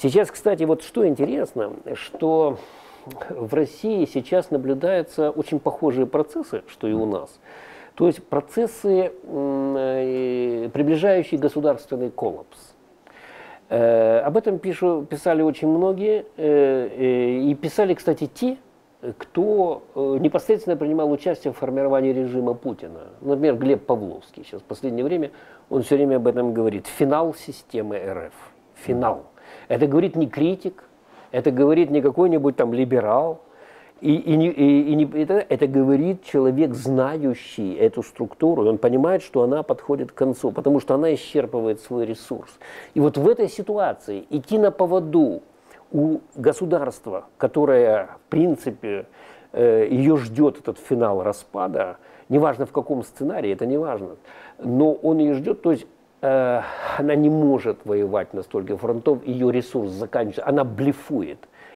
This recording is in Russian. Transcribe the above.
Сейчас, кстати, вот что интересно, что в России сейчас наблюдаются очень похожие процессы, что и у нас. То есть процессы, э, приближающие государственный коллапс. Э, об этом пишу, писали очень многие, э, и писали, кстати, те, кто непосредственно принимал участие в формировании режима Путина. Например, Глеб Павловский. Сейчас в последнее время он все время об этом говорит. Финал системы РФ. Финал. Это говорит не критик, это говорит не какой-нибудь там либерал, и, и, и, и не, это, это говорит человек, знающий эту структуру, и он понимает, что она подходит к концу, потому что она исчерпывает свой ресурс. И вот в этой ситуации идти на поводу у государства, которое, в принципе, э, ее ждет этот финал распада, неважно в каком сценарии, это не важно, но он ее ждет, то есть она не может воевать на столько фронтов, ее ресурс заканчивается, она блефует –